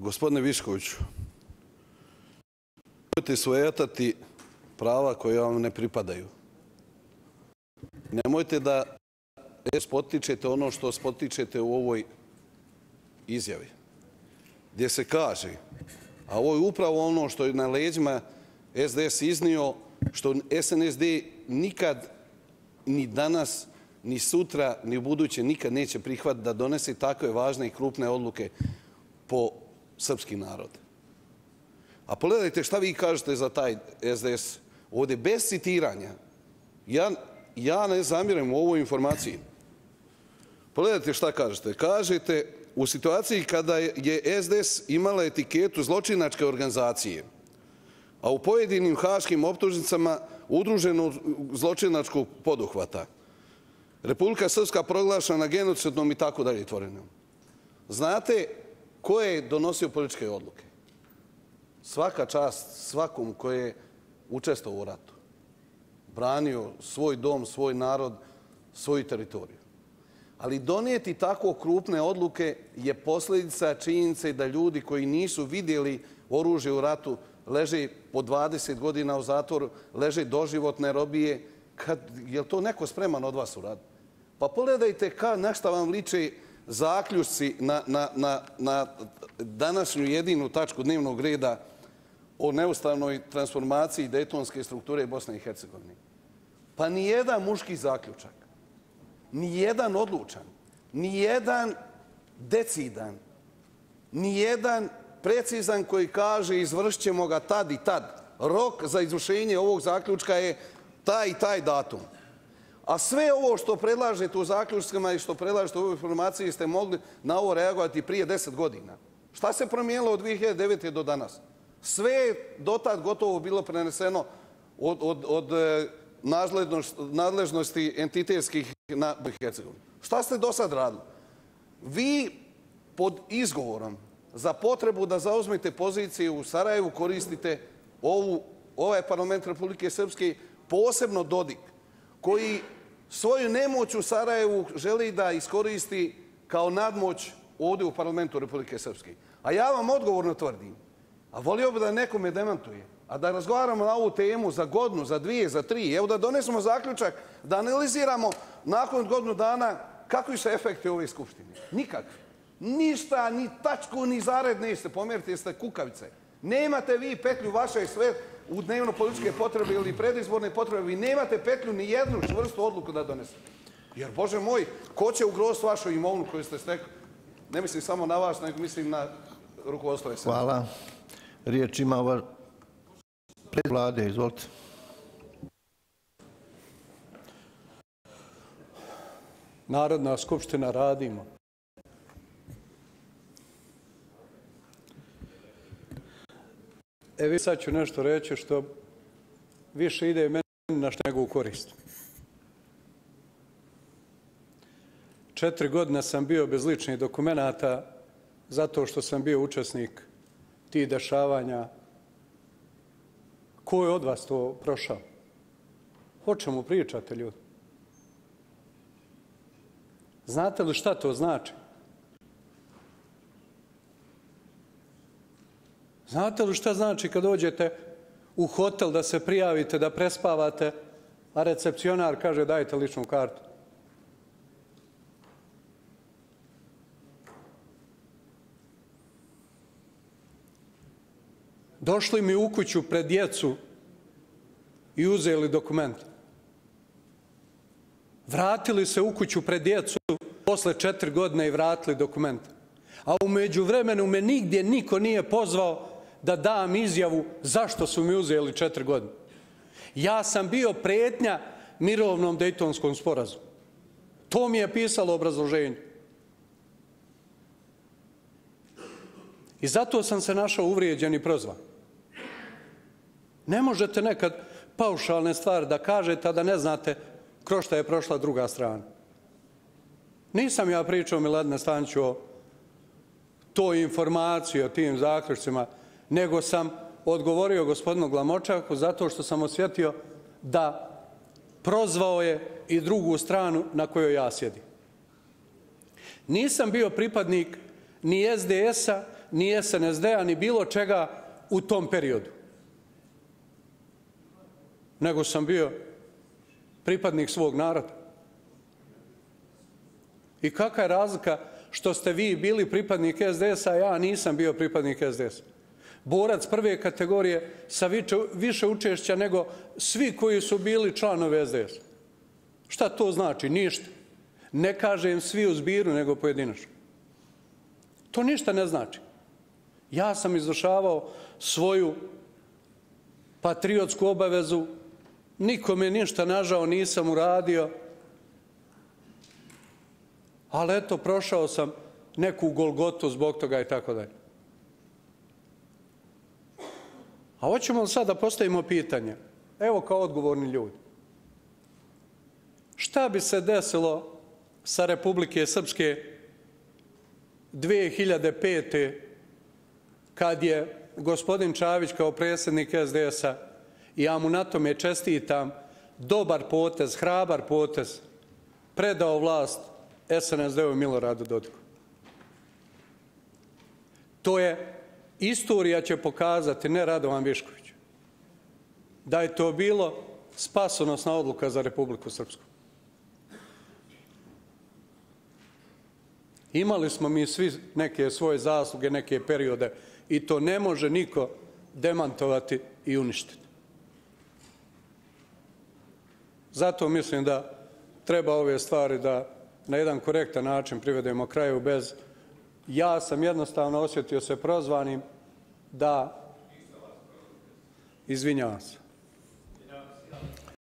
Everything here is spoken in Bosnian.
Gospodine Viškoviću, nemojte svojatati prava koje vam ne pripadaju. Nemojte da spotičete ono što spotičete u ovoj izjavi. Gdje se kaže, a ovo je upravo ono što je na leđima SDS iznio, što SNSD nikad ni danas, ni sutra, ni u buduće nikad neće prihvatiti da donese takve važne i krupne odluke po srpski narod. A pogledajte šta vi kažete za taj SDS. Ovdje bez citiranja, ja, ja ne zamiram u ovoj informaciji. Pogledajte šta kažete. Kažete, u situaciji kada je SDS imala etiketu zločinačke organizacije, a u pojedinim haškim optužnicama udruženo zločinačkog poduhvata, Republika Srpska proglašena genocidnom i tako dalje tvorenom. Znate ko je donosio političke odluke? Svaka čast svakom koji je učestao u ratu. Branio svoj dom, svoj narod, svoju teritoriju. Ali donijeti tako krupne odluke je posljedica činjenice da ljudi koji nisu vidjeli oružje u ratu leže po 20 godina u zatvoru, leže doživotne robije. Kad, je li to neko spreman od vas u radu? Pa pogledajte ka, na šta vam liče zaključci na, na, na, na današnju jedinu tačku dnevnog reda o neustavnoj transformaciji detonske strukture Bosne i Hercegovine. Pa ni jedan muški zaključak, ni jedan odlučan, ni jedan decidan, ni jedan precizan koji kaže izvršćemo ga tad i tad. Rok za izvršenje ovog zaključka je taj i taj datum. A sve ovo što predlažete u zaključkama i što predlažete u ovoj informaciji ste mogli na ovo reagovati prije deset godina. Šta se promijenilo od 2009. do danas? Sve je dotad gotovo bilo preneseno od, od, od e, nadležnosti entitetskih na Hercegovini. Šta ste do sad radili? Vi pod izgovorom za potrebu da zauzmete pozicije u Sarajevu koristite ovu, ovaj parlament Republike Srpske, posebno Dodik, koji svoju nemoć u Sarajevu želi da iskoristi kao nadmoć ovdje u parlamentu Republike Srpske. A ja vam odgovorno tvrdim, a volio bi da nekome demantuje, a da razgovaramo na ovu temu za godinu, za dvije, za tri, evo da donesemo zaključak, da analiziramo nakon godinu dana kakvi su efekti ove skupštine. Nikakvi. Ništa, ni tačku, ni zared niste, pomjerite, jeste kukavice. Nemate vi petlju vaše sve u dnevno političke potrebe ili predizborne potrebe, vi nemate petlju ni jednu čvrstu odluku da donesete. Jer, Bože moj, ko će ugroziti vašu imovnu koju ste stekli? Ne mislim samo na vas, nego mislim na rukovodstvo SN. Hvala. Riječ ima ova pred vlade, izvolite. Narodna skupština radimo. Evi sad ću nešto reći što više ide meni na što nego u korist. Četiri godine sam bio bez ličnih dokumenta zato što sam bio učesnik tih dešavanja. Ko je od vas to prošao? O čemu pričate, ljudi? Znate li šta to znači? Znate li šta znači kad dođete u hotel da se prijavite, da prespavate, a recepcionar kaže dajte ličnu kartu? Došli mi u kuću pred djecu i uzeli dokument. Vratili se u kuću pred djecu posle četiri godine i vratili dokument. A umeđu vremenu me nigdje niko nije pozvao da dam izjavu zašto su mi uzeli četiri godine. Ja sam bio pretnja mirovnom dejtonskom sporazu. To mi je pisalo obrazloženje. I zato sam se našao uvrijeđen i prozvan. Ne možete nekad paušalne stvari da kažete, a da ne znate kroz šta je prošla druga strana. Nisam ja pričao Miladne Stanću o toj informaciji, o tim zaključcima, nego sam odgovorio gospodinu Glamočaku zato što sam osvjetio da prozvao je i drugu stranu na kojoj ja sjedim. Nisam bio pripadnik ni SDS-a, ni SNSD-a, ni bilo čega u tom periodu. Nego sam bio pripadnik svog naroda. I kakva je razlika što ste vi bili pripadnik SDS-a, a ja nisam bio pripadnik SDS-a? Borac prve kategorije sa više učešća nego svi koji su bili članovi SDS. Šta to znači? Ništa. Ne kažem svi u zbiru, nego pojedinačno. To ništa ne znači. Ja sam izvršavao svoju patriotsku obavezu, nikome ništa nažao nisam uradio, ali eto, prošao sam neku golgotu zbog toga i tako dalje. A hoćemo sad da postavimo pitanje, evo kao odgovorni ljudi. Šta bi se desilo sa Republike Srpske 2005. kad je gospodin Čavić kao predsjednik SDS-a i ja mu na tome čestitam dobar potez, hrabar potez, predao vlast SNSD-u Miloradu Dodiku. To je, istorija će pokazati, ne Radovan Višković, da je to bilo spasonosna odluka za Republiku Srpsku. Imali smo mi svi neke svoje zasluge, neke periode i to ne može niko demantovati i uništiti. Zato mislim da treba ove stvari da na jedan korektan način privedemo kraju bez... Ja sam jednostavno osjetio se prozvanim da... Izvinjavam se.